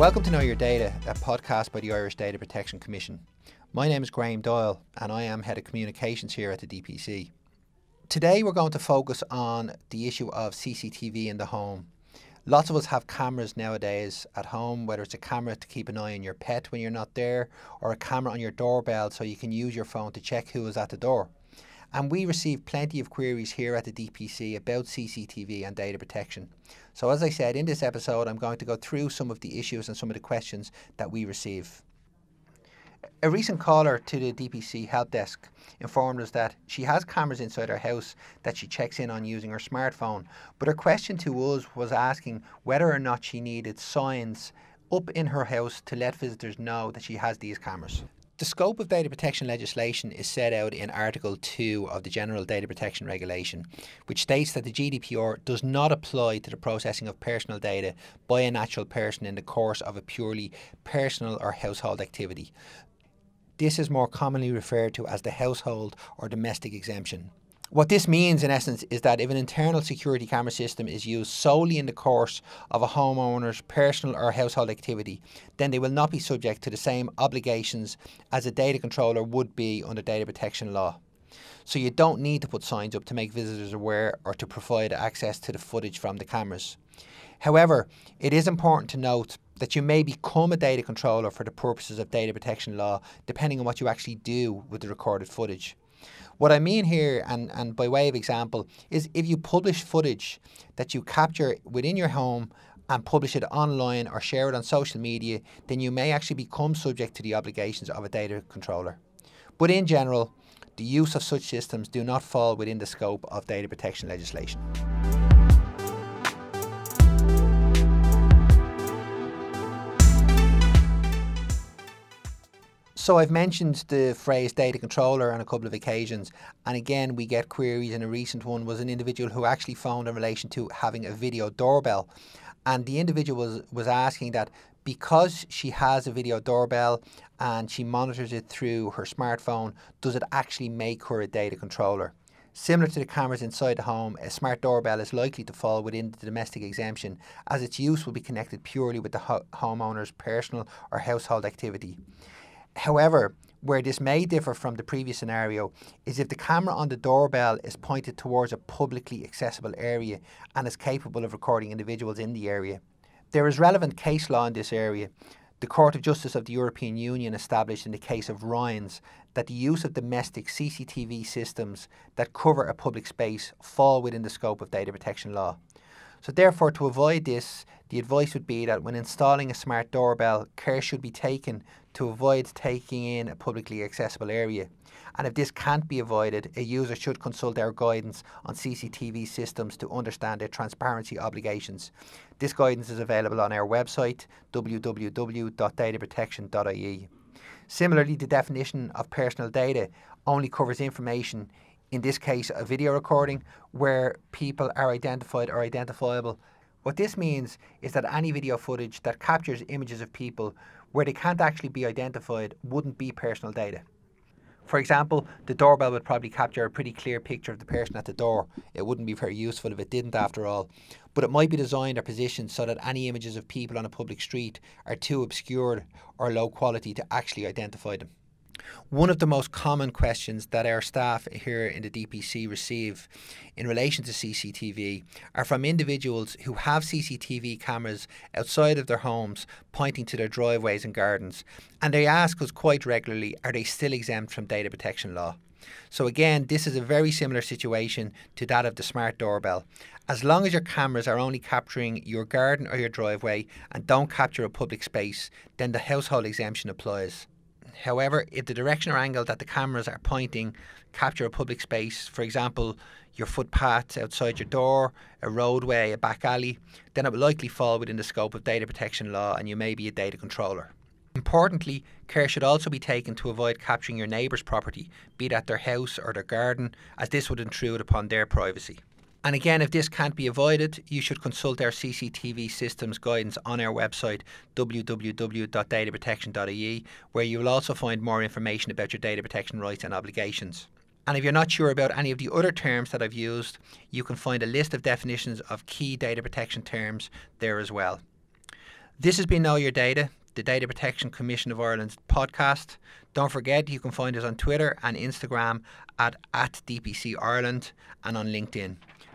Welcome to Know Your Data, a podcast by the Irish Data Protection Commission. My name is Graham Doyle and I am Head of Communications here at the DPC. Today we're going to focus on the issue of CCTV in the home. Lots of us have cameras nowadays at home, whether it's a camera to keep an eye on your pet when you're not there, or a camera on your doorbell so you can use your phone to check who is at the door. And we receive plenty of queries here at the DPC about CCTV and data protection. So, as I said, in this episode, I'm going to go through some of the issues and some of the questions that we receive. A recent caller to the DPC help desk informed us that she has cameras inside her house that she checks in on using her smartphone, but her question to us was asking whether or not she needed signs up in her house to let visitors know that she has these cameras. The scope of data protection legislation is set out in Article 2 of the General Data Protection Regulation, which states that the GDPR does not apply to the processing of personal data by a natural person in the course of a purely personal or household activity, this is more commonly referred to as the household or domestic exemption. What this means, in essence, is that if an internal security camera system is used solely in the course of a homeowner's personal or household activity, then they will not be subject to the same obligations as a data controller would be under data protection law. So you don't need to put signs up to make visitors aware or to provide access to the footage from the cameras. However, it is important to note that you may become a data controller for the purposes of data protection law, depending on what you actually do with the recorded footage. What I mean here, and, and by way of example, is if you publish footage that you capture within your home and publish it online or share it on social media, then you may actually become subject to the obligations of a data controller. But in general, the use of such systems do not fall within the scope of data protection legislation. So I've mentioned the phrase data controller on a couple of occasions, and again we get queries. And a recent one was an individual who actually phoned in relation to having a video doorbell, and the individual was was asking that because she has a video doorbell and she monitors it through her smartphone, does it actually make her a data controller? Similar to the cameras inside the home, a smart doorbell is likely to fall within the domestic exemption as its use will be connected purely with the ho- homeowner's personal or household activity. However, where this may differ from the previous scenario is if the camera on the doorbell is pointed towards a publicly accessible area and is capable of recording individuals in the area. There is relevant case law in this area. The Court of Justice of the European Union established in the case of Ryneš that the use of domestic CCTV systems that cover a public space fall within the scope of data protection law. So, therefore, to avoid this, the advice would be that when installing a smart doorbell, care should be taken to avoid taking in a publicly accessible area. And if this can't be avoided, a user should consult our guidance on CCTV systems to understand their transparency obligations. This guidance is available on our website www.dataprotection.ie. Similarly, the definition of personal data only covers information in this case, a video recording where people are identified or identifiable. What this means is that any video footage that captures images of people where they can't actually be identified wouldn't be personal data. For example, the doorbell would probably capture a pretty clear picture of the person at the door. It wouldn't be very useful if it didn't, after all. But it might be designed or positioned so that any images of people on a public street are too obscured or low quality to actually identify them. One of the most common questions that our staff here in the DPC receive in relation to CCTV are from individuals who have CCTV cameras outside of their homes pointing to their driveways and gardens. And they ask us quite regularly are they still exempt from data protection law? So, again, this is a very similar situation to that of the smart doorbell. As long as your cameras are only capturing your garden or your driveway and don't capture a public space, then the household exemption applies. However, if the direction or angle that the cameras are pointing capture a public space, for example, your footpath outside your door, a roadway, a back alley, then it will likely fall within the scope of data protection law and you may be a data controller. Importantly, care should also be taken to avoid capturing your neighbour's property, be that their house or their garden, as this would intrude upon their privacy. And again, if this can't be avoided, you should consult our CCTV systems guidance on our website www.dataprotection.ie, where you will also find more information about your data protection rights and obligations. And if you're not sure about any of the other terms that I've used, you can find a list of definitions of key data protection terms there as well. This has been Know Your Data, the Data Protection Commission of Ireland's podcast. Don't forget you can find us on Twitter and Instagram at, at DPC Ireland and on LinkedIn.